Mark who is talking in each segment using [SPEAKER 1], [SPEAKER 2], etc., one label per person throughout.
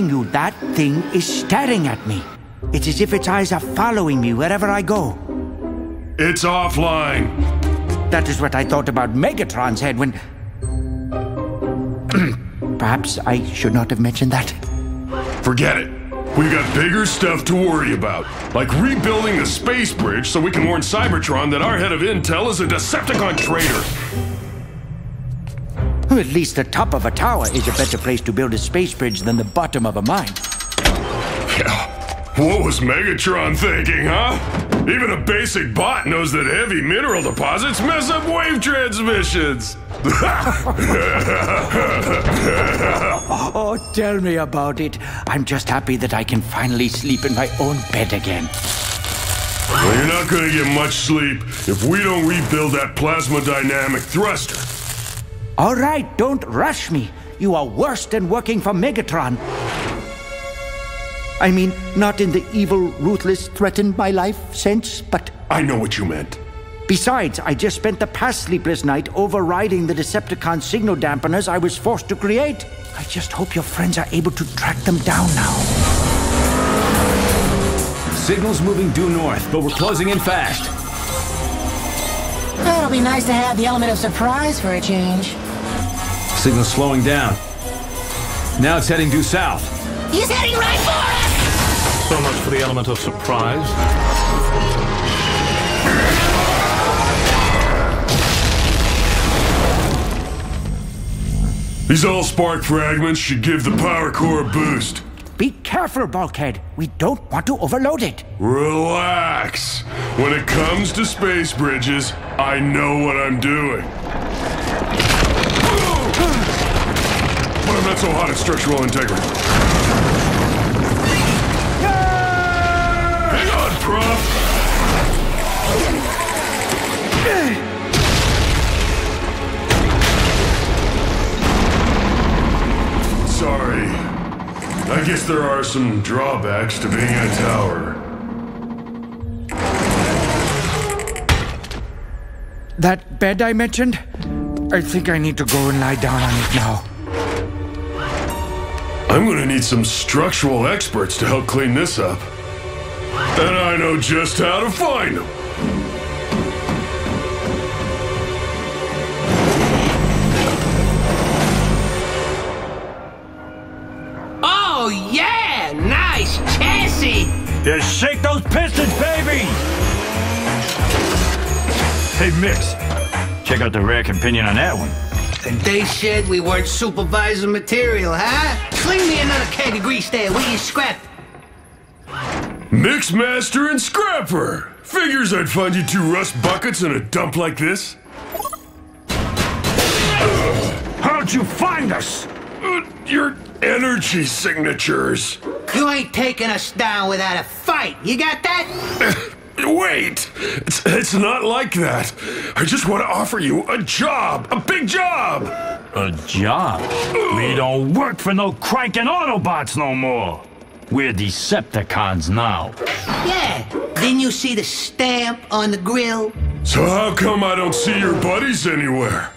[SPEAKER 1] Telling you, that thing is staring at me. It's as if its eyes are following me wherever I go.
[SPEAKER 2] It's offline.
[SPEAKER 1] That is what I thought about Megatron's head when. Perhaps I should not have mentioned that.
[SPEAKER 2] Forget it. We've got bigger stuff to worry about, like rebuilding the space bridge so we can warn Cybertron that our head of intel is a Decepticon traitor.
[SPEAKER 1] At least the top of a tower is a better place to build a space bridge than the bottom of a mine.
[SPEAKER 2] Yeah. What was Megatron thinking, huh? Even a basic bot knows that heavy mineral deposits mess up wave transmissions.
[SPEAKER 1] oh, tell me about it. I'm just happy that I can finally sleep in my own bed again.
[SPEAKER 2] Well, you're not gonna get much sleep if we don't rebuild that plasma dynamic thruster.
[SPEAKER 1] All right, don't rush me. You are worse than working for Megatron. I mean, not in the evil, ruthless, threatened my life sense, but.
[SPEAKER 2] I know what you meant.
[SPEAKER 1] Besides, I just spent the past sleepless night overriding the Decepticon signal dampeners I was forced to create. I just hope your friends are able to track them down now.
[SPEAKER 3] Signal's moving due north, but we're closing in fast.
[SPEAKER 4] It'll be nice to have the element of surprise for a change.
[SPEAKER 3] Signal's slowing down. Now it's heading due south.
[SPEAKER 4] He's heading right for us!
[SPEAKER 5] So much for the element of surprise.
[SPEAKER 2] These all spark fragments should give the power core a boost.
[SPEAKER 1] Be careful, Bulkhead. We don't want to overload it.
[SPEAKER 2] Relax. When it comes to space bridges, I know what I'm doing. Not so hot at structural integrity. Hang on, Prof. Sorry. I guess there are some drawbacks to being in a tower.
[SPEAKER 1] That bed I mentioned? I think I need to go and lie down on it now.
[SPEAKER 2] I'm gonna need some structural experts to help clean this up. And I know just how to find them.
[SPEAKER 6] Oh, yeah! Nice chassis!
[SPEAKER 7] Just shake those pistons, baby! Hey, Mix. Check out the rack and pinion on that one.
[SPEAKER 6] And they said we weren't supervising material, huh? Sling me another keg of grease there, will you, Scrap?
[SPEAKER 2] Mixmaster and Scrapper! Figures I'd find you two rust buckets in a dump like this.
[SPEAKER 7] How'd you find us?
[SPEAKER 2] Uh, your energy signatures.
[SPEAKER 6] You ain't taking us down without a fight. You got that?
[SPEAKER 2] Wait! It's, it's not like that. I just want to offer you a job. A big job!
[SPEAKER 7] A job? We don't work for no cranking Autobots no more. We're Decepticons now.
[SPEAKER 6] Yeah. Didn't you see the stamp on the grill?
[SPEAKER 2] So how come I don't see your buddies anywhere?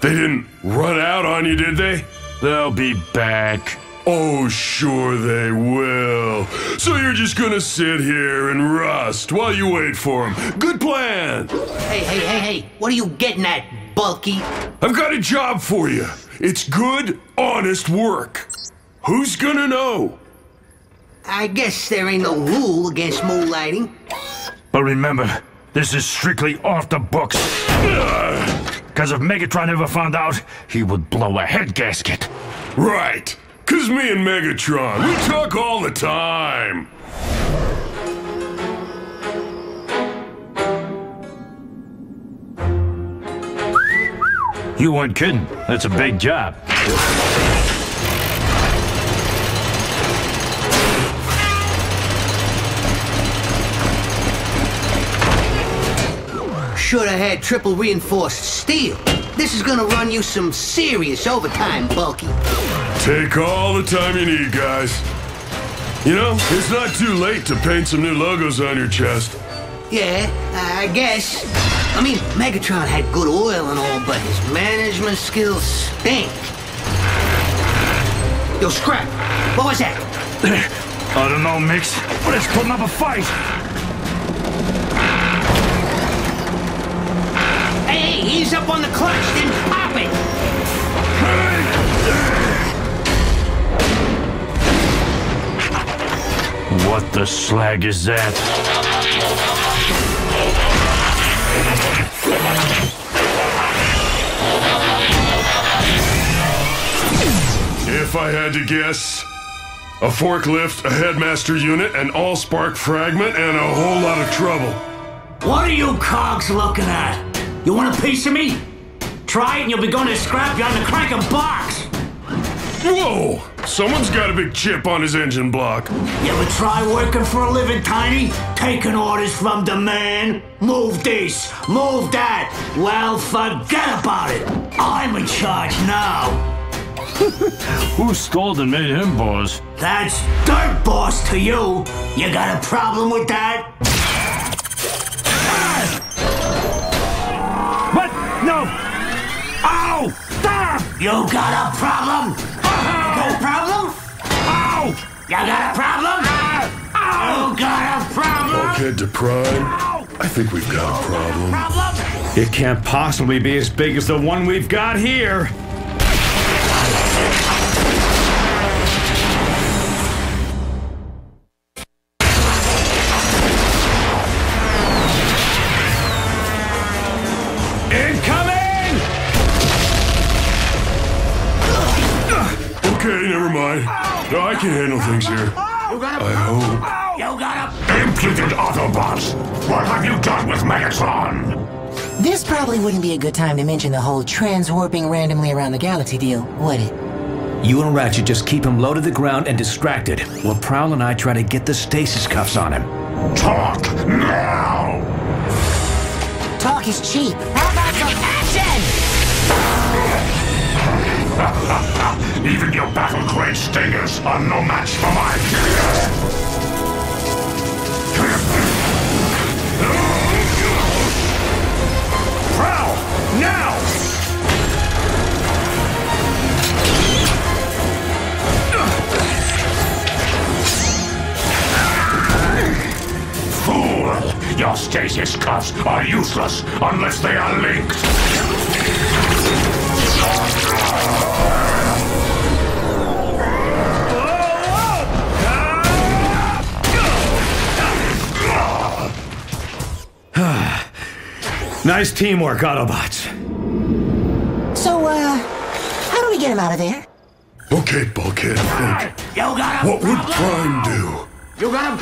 [SPEAKER 2] They didn't run out on you, did they?
[SPEAKER 7] They'll be back.
[SPEAKER 2] Oh, sure they will. So you're just gonna sit here and rust while you wait for them. Good plan.
[SPEAKER 6] Hey, hey, hey, hey. What are you getting at, Bulky?
[SPEAKER 2] I've got a job for you. It's good, honest work. Who's gonna know?
[SPEAKER 6] I guess there ain't no rule against moonlighting.
[SPEAKER 7] But remember, this is strictly off the books. Because if Megatron ever found out, he would blow a head gasket.
[SPEAKER 2] Right. Cause me and Megatron, we talk all the time.
[SPEAKER 7] You weren't kidding. That's a big job.
[SPEAKER 6] Should have had triple reinforced steel. This is gonna run you some serious overtime, Bulky.
[SPEAKER 2] Take all the time you need, guys. You know, it's not too late to paint some new logos on your chest.
[SPEAKER 6] Yeah, I guess. I mean, Megatron had good oil and all, but his management skills stink. Yo, Scrap, what was that?
[SPEAKER 7] I don't know, Mix, but it's putting up a fight.
[SPEAKER 6] Hey, ease up on the clutch, then pop it.
[SPEAKER 7] What the slag is that?
[SPEAKER 2] If I had to guess, a forklift, a headmaster unit, an all-spark fragment, and a whole lot of trouble.
[SPEAKER 8] What are you cogs looking at? You want a piece of me? Try it and you'll be going to scrap you on the cranking box.
[SPEAKER 2] Whoa! Someone's got a big chip on his engine block.
[SPEAKER 8] You ever try working for a living, Tiny? Taking orders from the man? Move this, move that. Well, forget about it. I'm in charge now.
[SPEAKER 7] Who stole and made him boss?
[SPEAKER 8] That's dirt boss to you. You got a problem with that?
[SPEAKER 7] What? No! Ow! Stop!
[SPEAKER 8] You got a problem? You got a problem? You got a problem?
[SPEAKER 2] Bulkhead to Prime. I think we've got a. Problem?
[SPEAKER 3] It can't possibly be as big as the one we've got here.
[SPEAKER 2] I can handle things here. I hope.
[SPEAKER 8] You got a
[SPEAKER 7] Impudent Autobots! What have you done with Megatron?
[SPEAKER 4] This probably wouldn't be a good time to mention the whole transwarping randomly around the galaxy deal, would it?
[SPEAKER 3] You and Ratchet just keep him low to the ground and distracted, while Prowl and I try to get the stasis cuffs on him.
[SPEAKER 7] Talk now!
[SPEAKER 4] Talk is cheap. How about some action?
[SPEAKER 7] Even your battle grade stingers are no match for my gear! Prowl! Now! Fool! Your stasis cuffs are useless unless they are linked!
[SPEAKER 3] Nice teamwork, Autobots.
[SPEAKER 4] So, uh, how do we get him out of there?
[SPEAKER 2] Okay, Bulkhead, think.
[SPEAKER 8] You got a
[SPEAKER 2] What would
[SPEAKER 8] problem?
[SPEAKER 2] Prime do?
[SPEAKER 8] You got a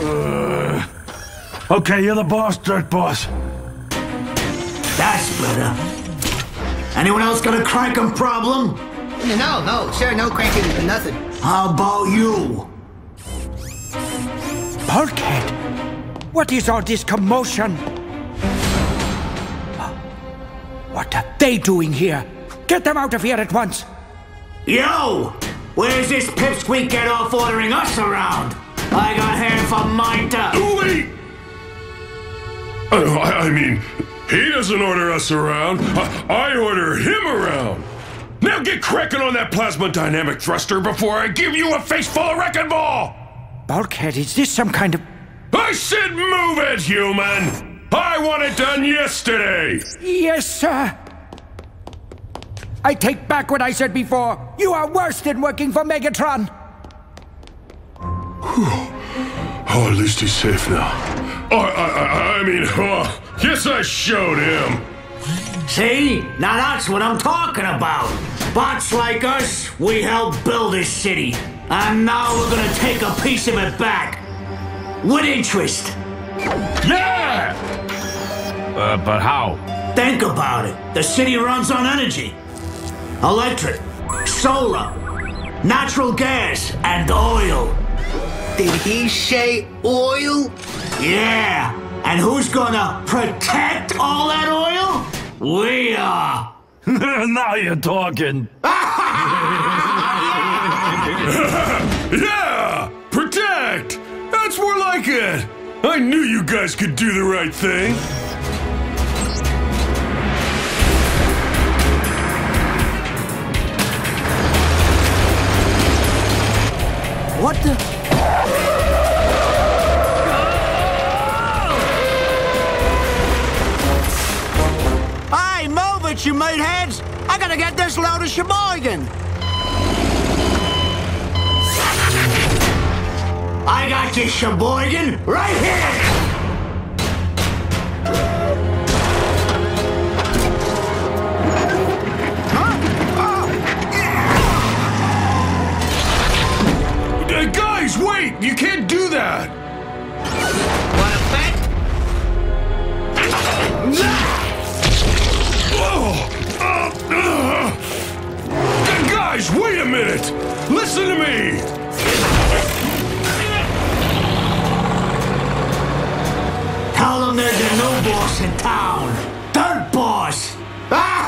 [SPEAKER 8] problem?
[SPEAKER 7] Okay, you're the boss, Dirt Boss.
[SPEAKER 8] That's better. Anyone else got a cranking problem?
[SPEAKER 6] No, no, sir, no cranking, nothing.
[SPEAKER 8] How about you?
[SPEAKER 1] Bulkhead! What is all this commotion? What are they doing here? Get them out of here at once!
[SPEAKER 8] Yo! Where's this pipsqueak get off ordering us around? I got half a mind to.
[SPEAKER 2] Wait! Uh, I, I mean, he doesn't order us around. I, I order him around. Now get cracking on that plasma dynamic thruster before I give you a face full of wrecking ball!
[SPEAKER 1] Bulkhead, is this some kind of.
[SPEAKER 2] I said move it, human! I want it done yesterday!
[SPEAKER 1] Yes, sir! I take back what I said before. You are worse than working for Megatron!
[SPEAKER 2] Oh, at least he's safe now. Oh, I, I, I mean, oh, yes, I showed him.
[SPEAKER 8] See? Now that's what I'm talking about. Bots like us, we helped build this city. And now we're gonna take a piece of it back. With interest.
[SPEAKER 7] Yeah! Uh, but how?
[SPEAKER 8] Think about it. The city runs on energy electric, solar, natural gas, and oil.
[SPEAKER 6] Did he say oil?
[SPEAKER 8] Yeah. And who's gonna protect all that oil? We are.
[SPEAKER 7] now you're talking.
[SPEAKER 2] Yeah! Protect! That's more like it! I knew you guys could do the right thing.
[SPEAKER 1] What the?
[SPEAKER 8] Hey, move it, you meatheads! I gotta get this load of sheboygan! I got your sheboygan right here!
[SPEAKER 2] Guys, wait
[SPEAKER 6] a
[SPEAKER 2] minute! Listen to me!
[SPEAKER 8] Tell them there's a new boss in town! Dirt Boss! Ah!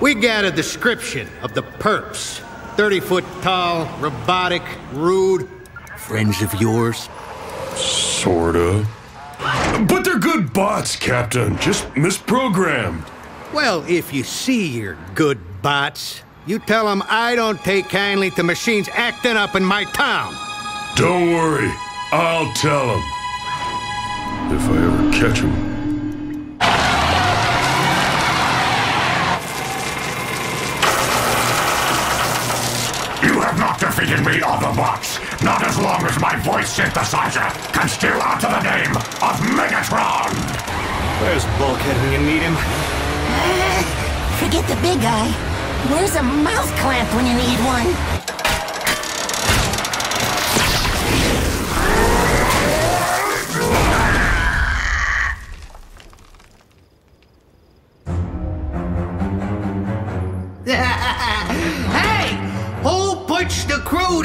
[SPEAKER 6] We got a description of the perps. 30 foot tall, robotic, rude. Friends of yours?
[SPEAKER 2] Sorta. But they're good bots, Captain. Just misprogrammed.
[SPEAKER 6] Well, if you see your good bots, you tell them I don't take kindly to machines acting up in my town.
[SPEAKER 2] Don't worry, I'll tell them. If I ever catch them.
[SPEAKER 7] Defeated me, Autobots! Not as long as my voice synthesizer can still out to the name of Megatron!
[SPEAKER 9] Where's Bulkhead when you need him?
[SPEAKER 4] Forget the big guy. Where's a mouth clamp when you need one?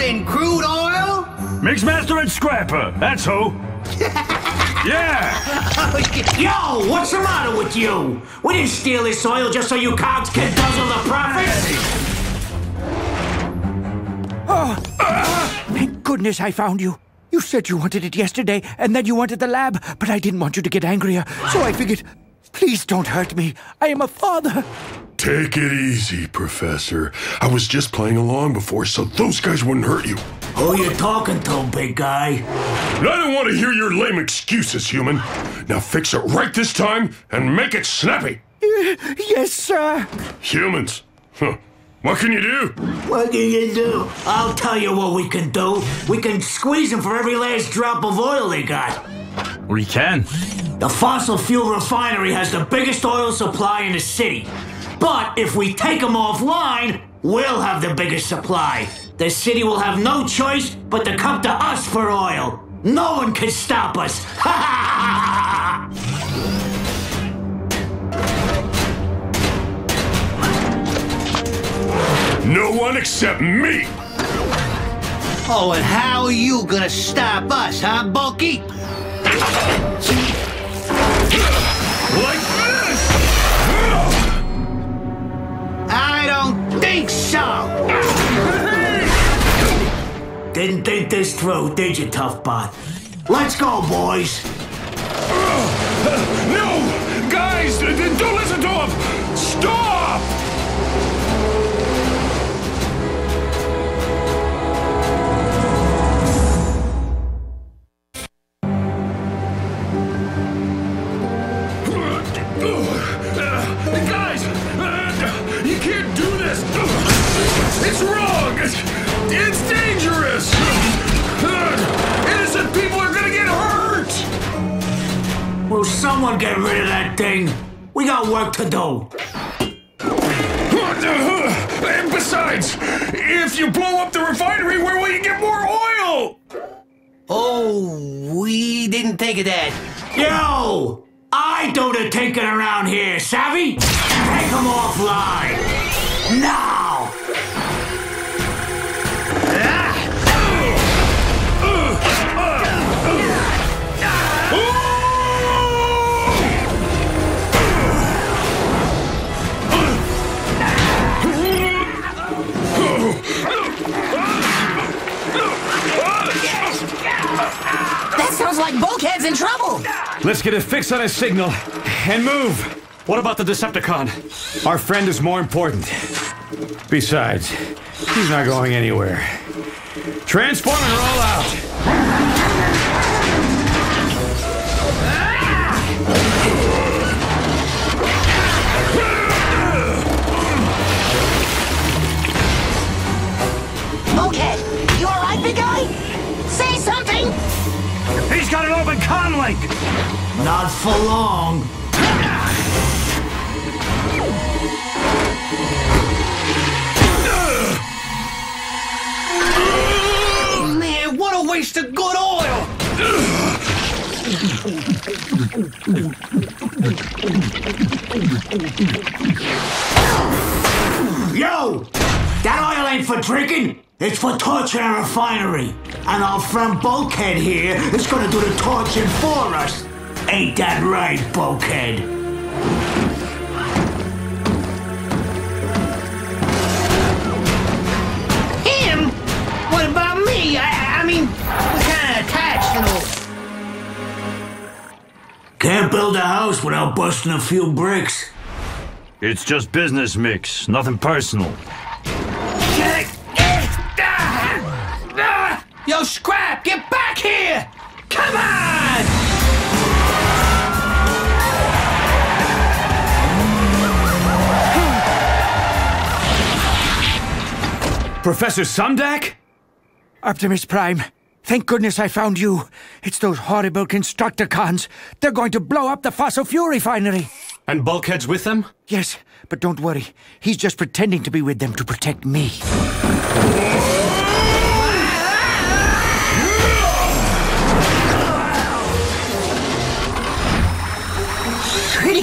[SPEAKER 6] In crude oil?
[SPEAKER 7] Mixmaster and Scrapper, that's who. yeah!
[SPEAKER 8] Yo, what's the matter with you? We didn't steal this oil just so you cogs can guzzle the profits!
[SPEAKER 1] Oh Thank goodness I found you. You said you wanted it yesterday, and then you wanted the lab, but I didn't want you to get angrier, so I figured, please don't hurt me. I am a father.
[SPEAKER 2] Take it easy, Professor. I was just playing along before, so those guys wouldn't hurt you.
[SPEAKER 8] Who you talking to, big guy?
[SPEAKER 2] I don't want to hear your lame excuses, human. Now fix it right this time and make it snappy.
[SPEAKER 1] Yes, sir.
[SPEAKER 2] Humans. Huh. What can you do?
[SPEAKER 8] What can you do? I'll tell you what we can do. We can squeeze them for every last drop of oil they got.
[SPEAKER 7] We can.
[SPEAKER 8] The fossil fuel refinery has the biggest oil supply in the city. But if we take them offline, we'll have the biggest supply. The city will have no choice but to come to us for oil. No one can stop us.
[SPEAKER 2] No one except me.
[SPEAKER 6] Oh, and how are you gonna stop us, huh, Bulky?
[SPEAKER 2] Like
[SPEAKER 6] think so.
[SPEAKER 8] Didn't think this through, did you, tough bot? Let's go, boys.
[SPEAKER 2] No! Guys, d- d- don't
[SPEAKER 8] got work to do.
[SPEAKER 2] And besides, if you blow up the refinery, where will you get more oil?
[SPEAKER 6] Oh, we didn't think of that.
[SPEAKER 8] Yo! I do the taking around here, savvy? Take them offline. Now!
[SPEAKER 3] Let's get a fix on his signal and move.
[SPEAKER 5] What about the Decepticon?
[SPEAKER 3] Our friend is more important. Besides, he's not going anywhere. Transform and roll out.
[SPEAKER 7] Open!
[SPEAKER 8] Not for long.
[SPEAKER 9] Man, what a waste of good oil!
[SPEAKER 8] Yo! That ain't for drinking. It's for torching a refinery. And our friend Bulkhead here is gonna do the torching for us. Ain't that right, Bulkhead?
[SPEAKER 9] Him? What about me? I, I mean, we're kind of attached and all.
[SPEAKER 8] Can't build a house without busting a few bricks.
[SPEAKER 7] It's just business mix, nothing personal.
[SPEAKER 9] Scrap, get back here! Come on!
[SPEAKER 3] Professor Sumdak?
[SPEAKER 1] Optimus Prime, thank goodness I found you. It's those horrible Constructicons. They're going to blow up the fossil fuel refinery.
[SPEAKER 5] And Bulkhead's with them?
[SPEAKER 1] Yes, but don't worry. He's just pretending to be with them to protect me.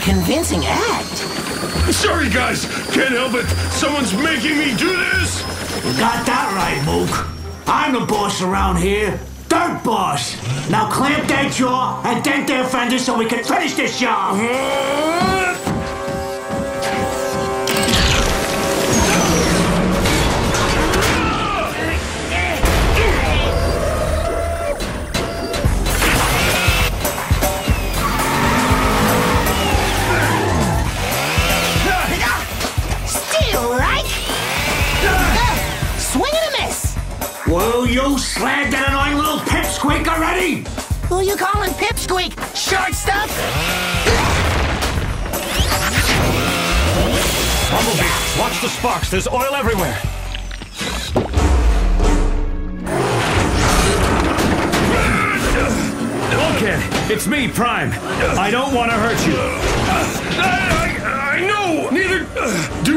[SPEAKER 4] Convincing act.
[SPEAKER 2] Sorry, guys. Can't help it. Someone's making me do this.
[SPEAKER 8] You got that right, Mook. I'm the boss around here. Dirt boss. Now clamp that jaw and dent their fenders so we can finish this job. Will slag that annoying little pipsqueak already?
[SPEAKER 4] Who you calling Pipsqueak? Short stuff?
[SPEAKER 5] Bumblebee, watch the sparks. There's oil everywhere.
[SPEAKER 3] Bulkhead, it's me, Prime. I don't want to hurt you.
[SPEAKER 2] I, I, I know. Neither do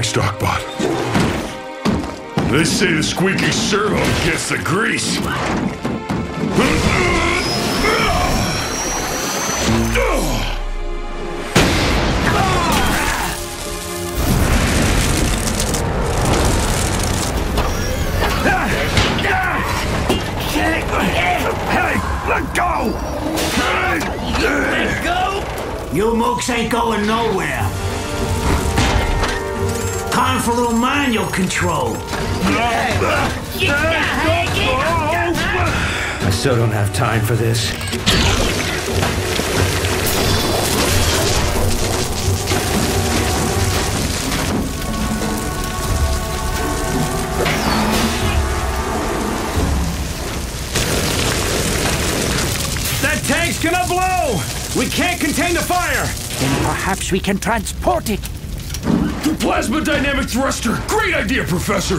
[SPEAKER 2] Thanks, Docbot. They say the squeaky servo gets the grease.
[SPEAKER 7] Hey, let go!
[SPEAKER 8] You mooks ain't going nowhere. Time for a little manual control.
[SPEAKER 3] I still don't have time for this. That tank's gonna blow! We can't contain the fire!
[SPEAKER 1] Then perhaps we can transport it.
[SPEAKER 2] Plasma dynamic thruster. Great idea, Professor.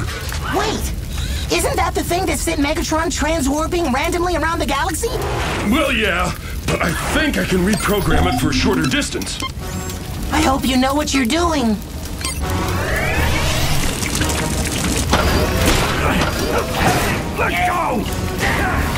[SPEAKER 4] Wait! Isn't that the thing that sent Megatron transwarping randomly around the galaxy?
[SPEAKER 2] Well, yeah, but I think I can reprogram it for a shorter distance.
[SPEAKER 4] I hope you know what you're doing.
[SPEAKER 7] Let's go!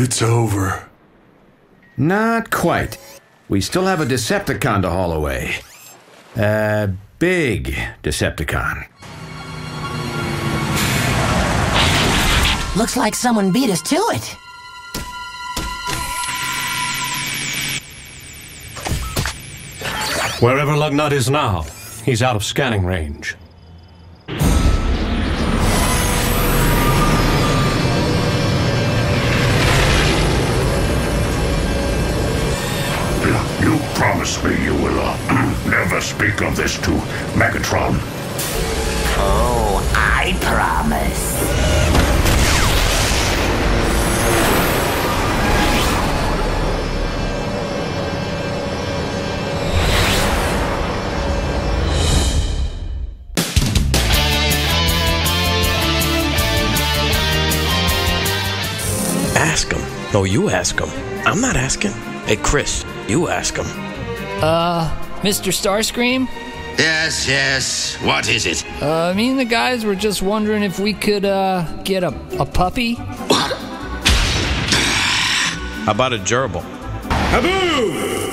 [SPEAKER 2] It's over.
[SPEAKER 3] Not quite. We still have a Decepticon to haul away. A big Decepticon.
[SPEAKER 4] Looks like someone beat us to it.
[SPEAKER 5] Wherever Lugnut is now, he's out of scanning range.
[SPEAKER 10] You promise me you will uh, never speak of this to Megatron.
[SPEAKER 8] Oh, I promise.
[SPEAKER 11] Ask him. No, you ask him. I'm not asking. Hey, Chris, you ask him.
[SPEAKER 12] Uh, Mr. Starscream?
[SPEAKER 13] Yes, yes. What is it?
[SPEAKER 12] Uh, me and the guys were just wondering if we could, uh, get a, a puppy?
[SPEAKER 11] How about a gerbil?
[SPEAKER 2] Haboo!